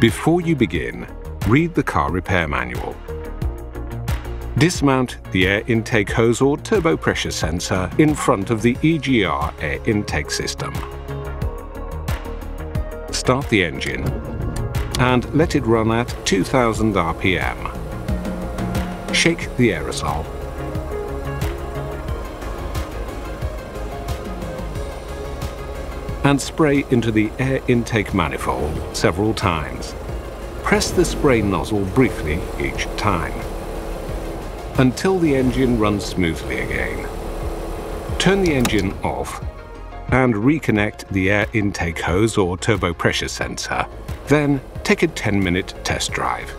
Before you begin, read the car repair manual. Dismount the air intake hose or turbo pressure sensor in front of the EGR air intake system. Start the engine and let it run at 2000 RPM. Shake the aerosol. And spray into the air intake manifold several times. Press the spray nozzle briefly each time until the engine runs smoothly again. Turn the engine off and reconnect the air intake hose or turbo pressure sensor. Then take a 10 minute test drive.